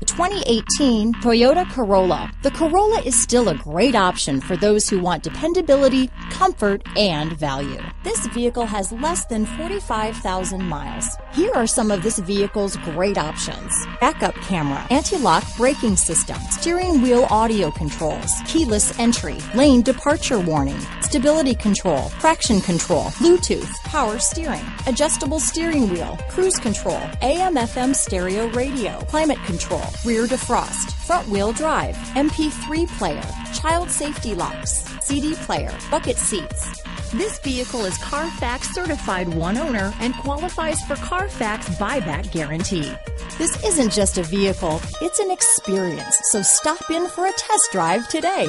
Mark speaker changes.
Speaker 1: The 2018 Toyota Corolla. The Corolla is still a great option for those who want dependability, comfort, and value. This vehicle has less than 45,000 miles. Here are some of this vehicle's great options. Backup camera, anti-lock braking system, steering wheel audio controls, keyless entry, lane departure warning, stability control, traction control, Bluetooth, power steering, adjustable steering wheel, cruise control, AM FM stereo radio, climate control, rear defrost, front wheel drive, MP3 player, child safety locks, CD player, bucket seats. This vehicle is Carfax certified one owner and qualifies for Carfax buyback guarantee. This isn't just a vehicle, it's an experience, so stop in for a test drive today.